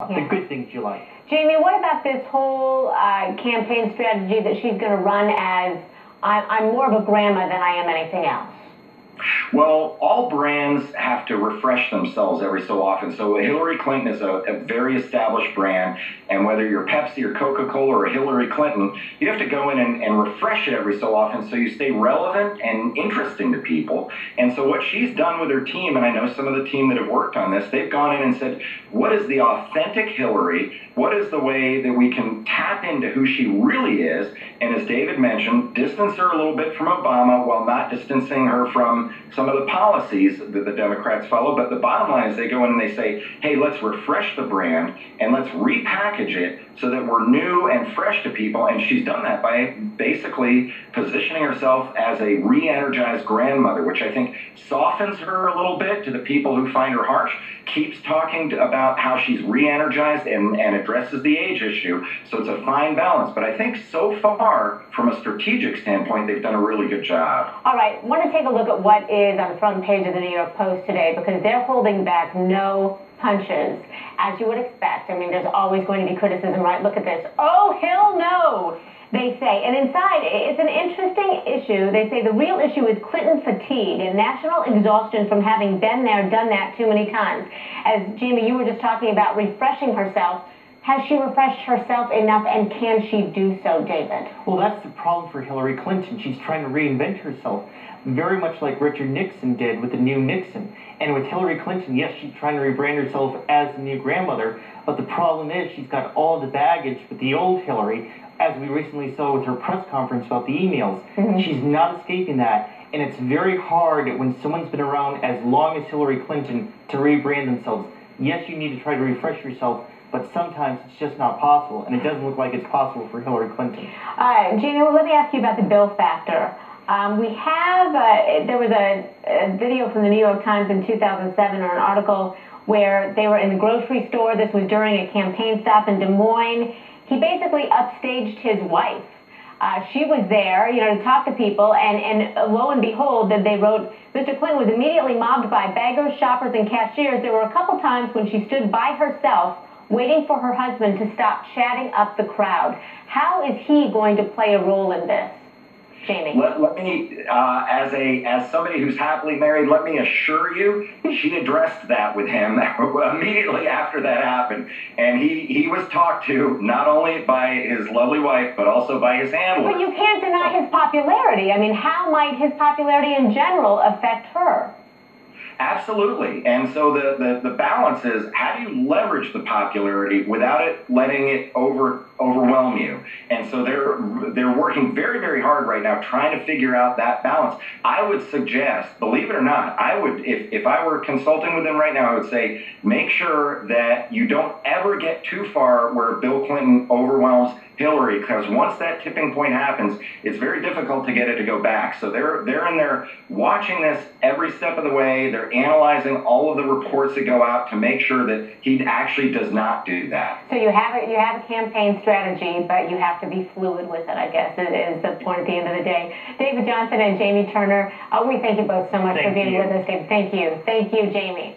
the good things you like. Jamie, what about this whole uh, campaign strategy that she's going to run as I'm more of a grandma than I am anything else? Well, all brands have to refresh themselves every so often. So Hillary Clinton is a, a, very established brand, and whether you're Pepsi or Coca-Cola or Hillary Clinton, you have to go in and, and refresh it every so often so you stay relevant and interesting to people. And so what she's done with her team, and I know some of the team that have worked on this, they've gone in and said, what is the authentic Hillary? What is the way that we can tap into who she really is? And as David mentioned, distance her a little bit from Obama while not distancing her from some of the policies that the Democrats follow. But the bottom line is they go in and they say, hey, let's refresh the brand and let's repackage it so that we're new and fresh to people. And she's done that by basically positioning herself as a re energized grandmother, which I think softens her a little bit to the people who find her harsh, keeps talking about how she's re energized and, and addresses the age issue. So it's a fine balance. But I think so far, from a strategic standpoint, they've done a really good job. All right. Want to take a look at what is on the front page of the New York Post today because they're holding back no punches, as you would expect. I mean, there's always going to be criticism, right? Look at this. Oh, hell no, they say. And inside, it's an interesting issue. They say the real issue is Clinton fatigue and national exhaustion from having been there, done that too many times. As Jamie, you were just talking about refreshing herself. Has she refreshed herself enough, and can she do so, David? Well, that's the problem for Hillary Clinton. She's trying to reinvent herself, very much like Richard Nixon did with the new Nixon. And with Hillary Clinton, yes, she's trying to rebrand herself as the new grandmother, but the problem is she's got all the baggage with the old Hillary, as we recently saw with her press conference about the emails. Mm-hmm. She's not escaping that. And it's very hard when someone's been around as long as Hillary Clinton to rebrand themselves. Yes, you need to try to refresh yourself, but sometimes it's just not possible, and it doesn't look like it's possible for Hillary Clinton. Uh, Jamie, well, let me ask you about the bill factor. Um, we have, uh, there was a, a, video from the New York Times in 2007 or an article where they were in the grocery store. This was during a campaign stop in Des Moines. He basically upstaged his wife. Uh, she was there, you know, to talk to people, and, and lo and behold, that they wrote, Mr. Clinton was immediately mobbed by beggars, shoppers, and cashiers. There were a couple times when she stood by herself waiting for her husband to stop chatting up the crowd. How is he going to play a role in this? Jamie. Let, let me, uh, as a as somebody who's happily married, let me assure you, she addressed that with him immediately after that happened, and he he was talked to not only by his lovely wife but also by his handler. But you can't deny his popularity. I mean, how might his popularity in general affect her? Absolutely. And so the, the, the, balance is how do you leverage the popularity without it letting it over overwhelm you? And so they're they're working very, very hard right now trying to figure out that balance. I would suggest, believe it or not, I would if, if I were consulting with them right now, I would say make sure that you don't ever get too far where Bill Clinton overwhelms Hillary, because once that tipping point happens, it's very difficult to get it to go back. So they're they're in there watching this every step of the way. They're analyzing all of the reports that go out to make sure that he actually does not do that. So you have a, you have a campaign strategy, but you have to be fluid with it. I guess is the point at the end of the day. David Johnson and Jamie Turner, uh, we thank you both so much thank for being you. with us. Thank you. Thank you, Jamie.